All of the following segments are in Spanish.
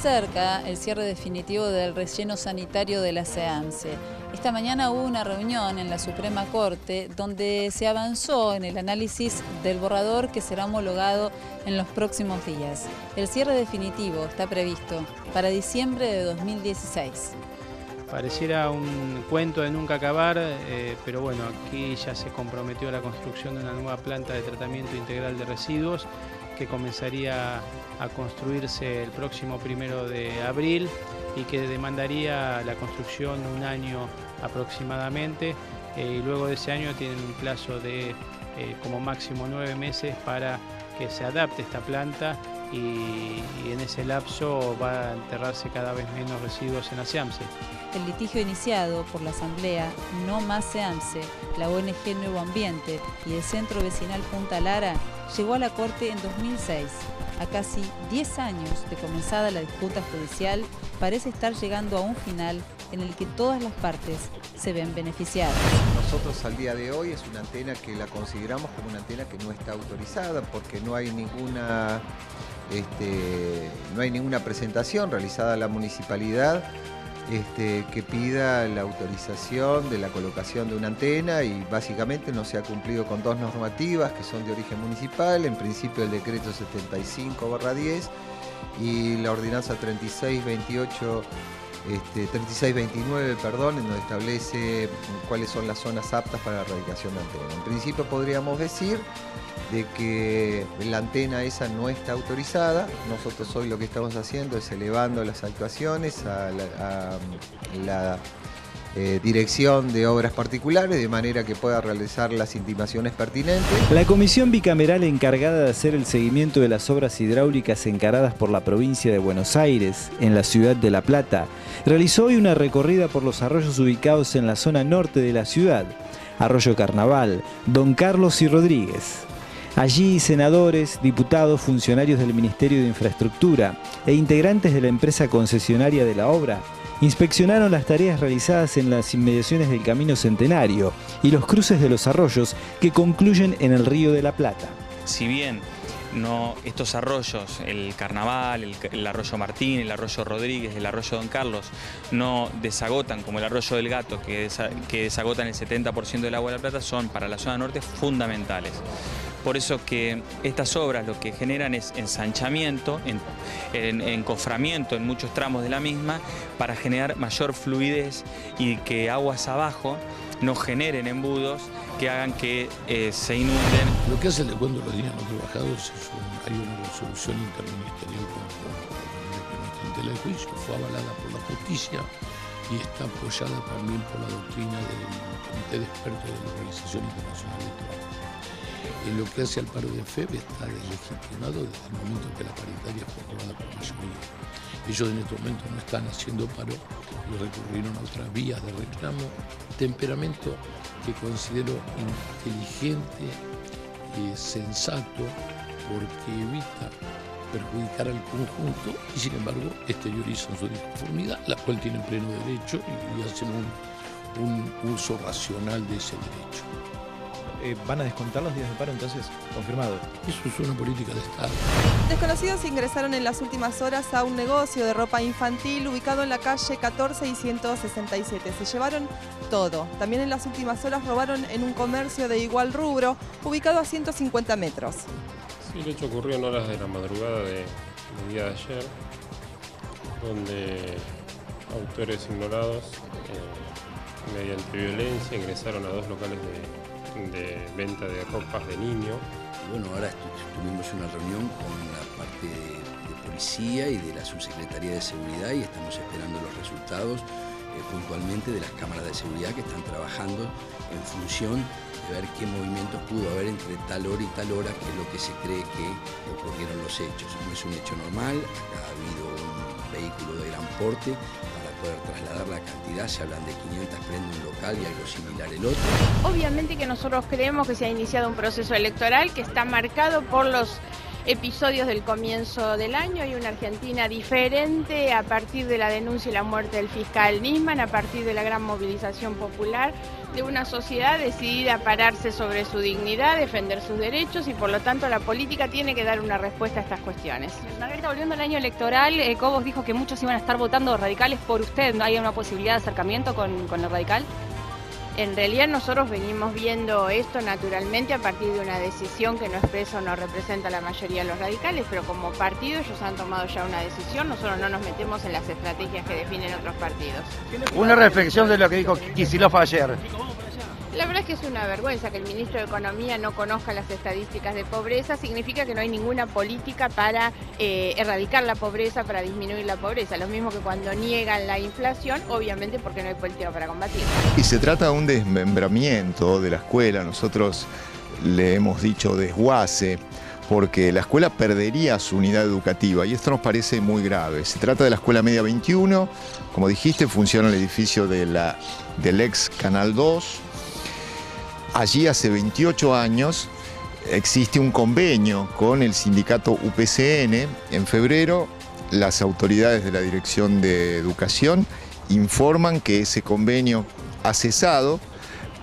cerca el cierre definitivo del relleno sanitario de la SEAMSE. Esta mañana hubo una reunión en la Suprema Corte donde se avanzó en el análisis del borrador que será homologado en los próximos días. El cierre definitivo está previsto para diciembre de 2016. Pareciera un cuento de nunca acabar, eh, pero bueno, aquí ya se comprometió la construcción de una nueva planta de tratamiento integral de residuos que comenzaría a construirse el próximo primero de abril y que demandaría la construcción un año aproximadamente eh, y luego de ese año tienen un plazo de eh, como máximo nueve meses para que se adapte esta planta y, en ese lapso va a enterrarse cada vez menos residuos en la SEAMSE. El litigio iniciado por la Asamblea No Más SEAMSE, la ONG Nuevo Ambiente y el Centro Vecinal Punta Lara llegó a la Corte en 2006. A casi 10 años de comenzada la disputa judicial, parece estar llegando a un final en el que todas las partes se ven beneficiadas. Nosotros al día de hoy es una antena que la consideramos como una antena que no está autorizada porque no hay ninguna este, no hay ninguna presentación realizada a la municipalidad este, que pida la autorización de la colocación de una antena y básicamente no se ha cumplido con dos normativas que son de origen municipal, en principio el decreto 75-10 y la ordenanza 3628 este, 3629, perdón, en donde establece cuáles son las zonas aptas para la erradicación de antena. En principio podríamos decir de que la antena esa no está autorizada. Nosotros hoy lo que estamos haciendo es elevando las actuaciones a la, eh, dirección de obras particulares de manera que pueda realizar las intimaciones pertinentes. La comisión bicameral encargada de hacer el seguimiento de las obras hidráulicas encaradas por la provincia de Buenos Aires en la ciudad de La Plata realizó hoy una recorrida por los arroyos ubicados en la zona norte de la ciudad, Arroyo Carnaval, Don Carlos y Rodríguez. Allí senadores, diputados, funcionarios del Ministerio de Infraestructura e integrantes de la empresa concesionaria de la obra inspeccionaron las tareas realizadas en las inmediaciones del Camino Centenario y los cruces de los arroyos que concluyen en el Río de la Plata. Si bien no, estos arroyos, el Carnaval, el, arroyo Martín, el arroyo Rodríguez, el arroyo Don Carlos, no desagotan como el arroyo del Gato, que, que desagotan el 70% del agua de la Plata, son para la zona norte fundamentales. Por eso que estas obras lo que generan es ensanchamiento, encoframiento en, muchos tramos de la misma para generar mayor fluidez y que aguas abajo no generen embudos que hagan que eh, se inunden. Lo que hace el cuento de los días no trabajados es hay una resolución interministerial con, la tela de juicio, fue avalada por la justicia y está apoyada también por la doctrina del Comité de Expertos de la Organización Internacional del Trabajo. En lo que hace al paro de FEB está deslegitimado desde el momento en que la paritaria fue aprobada por mayoría. Ellos en este momento no están haciendo paro y recurrieron a otras vías de reclamo, temperamento que considero inteligente, y sensato, porque evita perjudicar al conjunto y sin embargo exteriorizan su disconformidad, la cual tienen pleno derecho y, hacen un uso racional de ese derecho. Eh, van a descontar los días de paro, entonces, confirmado. Eso es una política de Estado. Desconocidos ingresaron en las últimas horas a un negocio de ropa infantil ubicado en la calle 14 y 167. Se llevaron todo. También en las últimas horas robaron en un comercio de igual rubro, ubicado a 150 metros. Sí, el hecho ocurrió en horas de la madrugada del día de ayer, donde autores ignorados, eh, mediante violencia, ingresaron a dos locales de de venta de ropas de niño. Bueno, ahora tuvimos una reunión con la parte de, policía y de la subsecretaría de seguridad y estamos esperando los resultados eh, puntualmente de las cámaras de seguridad que están trabajando en función de ver qué movimientos pudo haber entre tal hora y tal hora, que es lo que se cree que ocurrieron los hechos. No es un hecho normal, acá ha habido un vehículo de gran porte poder trasladar la cantidad, se hablan de 500 prende un local y algo similar el otro. Obviamente que nosotros creemos que se ha iniciado un proceso electoral que está marcado por los episodios del comienzo del año y una Argentina diferente a partir de la denuncia y la muerte del fiscal Nisman, a partir de la gran movilización popular de una sociedad decidida a pararse sobre su dignidad, defender sus derechos y por lo tanto la política tiene que dar una respuesta a estas cuestiones. Margarita, volviendo al año electoral, eh, Cobos dijo que muchos iban a estar votando radicales por usted. ¿No hay una posibilidad de acercamiento con, con el radical? En realidad nosotros venimos viendo esto naturalmente a partir de una decisión que no expresa o no representa la mayoría de los radicales, pero como partido ellos han tomado ya una decisión, nosotros no nos metemos en las estrategias que definen otros partidos. Una reflexión de lo que dijo Kicillof ayer. La verdad es que es una vergüenza que el ministro de Economía no conozca las estadísticas de pobreza, significa que no hay ninguna política para eh, erradicar la pobreza, para disminuir la pobreza, lo mismo que cuando niegan la inflación, obviamente porque no hay política para combatirla. Y se trata de un desmembramiento de la escuela, nosotros le hemos dicho desguace, porque la escuela perdería su unidad educativa y esto nos parece muy grave. Se trata de la Escuela Media 21, como dijiste, funciona el edificio del ex Canal 2, Allí hace 28 años existe un convenio con el sindicato UPCN. En febrero las autoridades de la Dirección de Educación informan que ese convenio ha cesado,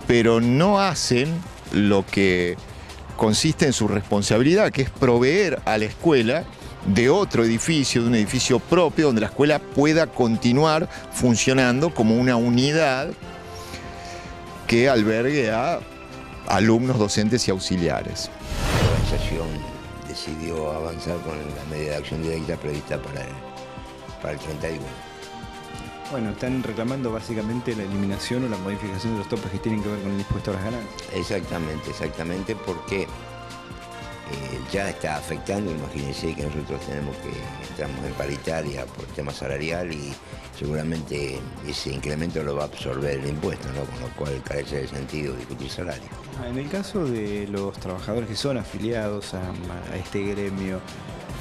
pero no hacen lo que consiste en su responsabilidad, que es proveer a la escuela de otro edificio, de un edificio propio, donde la escuela pueda continuar funcionando como una unidad que albergue a alumnos, docentes y auxiliares. La organización decidió avanzar con la medida de acción directa prevista para el, para el 31. Bueno, están reclamando básicamente la eliminación o la modificación de los topes que tienen que ver con el impuesto a las ganancias. Exactamente, exactamente, porque eh, ya está afectando, imagínense que nosotros tenemos que, estamos en paritaria por tema salarial y seguramente ese incremento lo va a absorber el impuesto, ¿no? con lo cual carece de sentido discutir salario. Ah, en el caso de los trabajadores que son afiliados a, este gremio,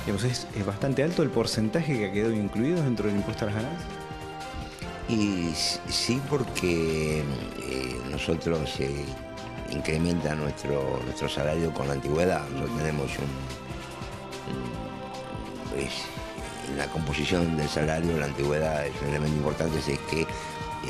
¿es, bastante alto el porcentaje que ha quedado incluido dentro del impuesto a las ganancias? Y sí, porque eh, nosotros eh, incrementa nuestro, nuestro salario con la antigüedad. Nosotros tenemos un, en la composición del salario, la antigüedad es un elemento importante, es que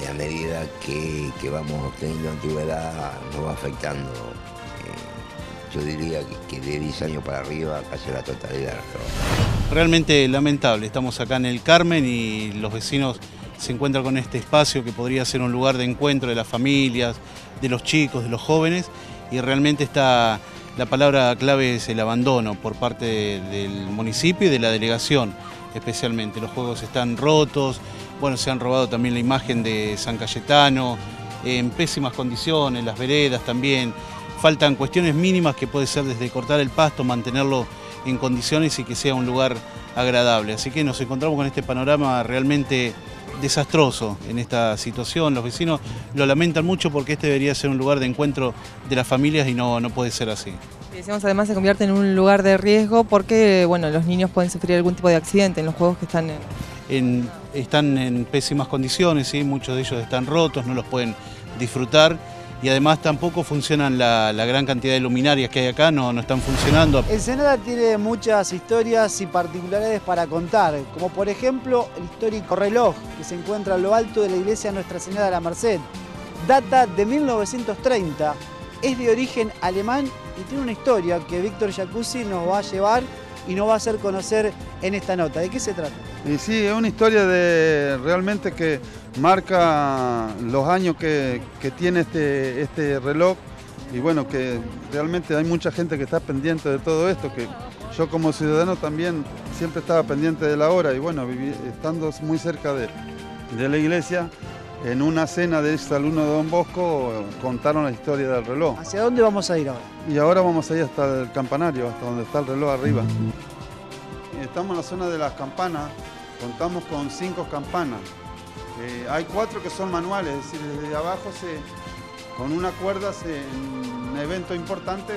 a medida que, vamos obteniendo antigüedad nos va afectando, eh, yo diría que, de 10 años para arriba casi la totalidad de los Realmente lamentable, estamos acá en el Carmen y los vecinos se encuentran con este espacio que podría ser un lugar de encuentro de las familias, de los chicos, de los jóvenes y realmente está, la palabra clave es el abandono por parte del municipio y de la delegación especialmente. Los juegos están rotos, bueno, se han robado también la imagen de San Cayetano, en pésimas condiciones, las veredas también. Faltan cuestiones mínimas que puede ser desde cortar el pasto, mantenerlo en condiciones y que sea un lugar agradable. Así que nos encontramos con este panorama realmente desastroso en esta situación. Los vecinos lo lamentan mucho porque este debería ser un lugar de encuentro de las familias y no, no puede ser así. Decimos además se convierte en un lugar de riesgo porque bueno, los niños pueden sufrir algún tipo de accidente en los juegos que están en... están en pésimas condiciones, ¿sí? muchos de ellos están rotos, no los pueden disfrutar y además tampoco funcionan la, gran cantidad de luminarias que hay acá, no, no están funcionando. Ensenada tiene muchas historias y particularidades para contar, como por ejemplo el histórico reloj que se encuentra a lo alto de la iglesia Nuestra Señora de la Merced. Data de 1930, es de origen alemán y tiene una historia que Víctor Jacuzzi nos va a llevar y nos va a hacer conocer en esta nota. ¿De qué se trata? Y sí, es una historia de realmente que marca los años que, tiene este, este reloj y bueno, que realmente hay mucha gente que está pendiente de todo esto, que yo como ciudadano también siempre estaba pendiente de la hora y bueno, estando muy cerca de, de la iglesia, en una cena de este alumno de Don Bosco contaron la historia del reloj. ¿Hacia dónde vamos a ir ahora? Y ahora vamos a ir hasta el campanario, hasta donde está el reloj arriba. Estamos en la zona de las campanas, contamos con cinco campanas. Eh, hay cuatro que son manuales, es decir, desde abajo se, con una cuerda se, en eventos importantes